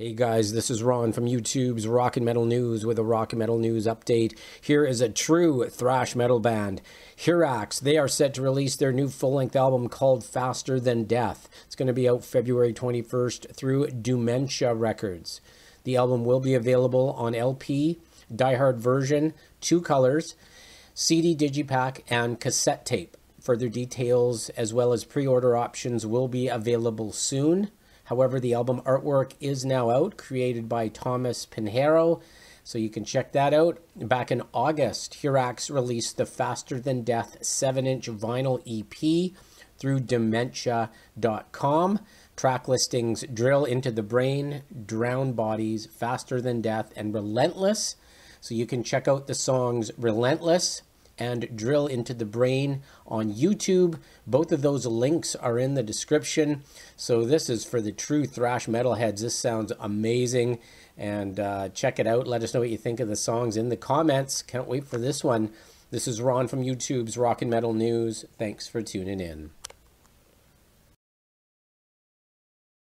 Hey guys, this is Ron from YouTube's Rock and Metal News with a Rock and Metal News update. Here is a true thrash metal band, Hirax. They are set to release their new full length album called Faster Than Death. It's going to be out February 21st through Doomentia Records. The album will be available on LP, diehard version, two colors, CD digipack, and cassette tape. Further details as well as pre order options will be available soon. However, the album artwork is now out, created by Thomas Pinheiro. So you can check that out. Back in August, Hirax released the Faster Than Death 7 inch vinyl EP through doomentia.com. Track listings Drill Into the Brain, Drown Bodies, Faster Than Death, and Relentless. So you can check out the songs Relentless, and Drill into the Brain on YouTube. Both of those links are in the description. So this is for the true thrash metalheads. This sounds amazing. And uh, check it out. Let us know what you think of the songs in the comments. Can't wait for this one. This is Ron from YouTube's Rock and Metal News. Thanks for tuning in.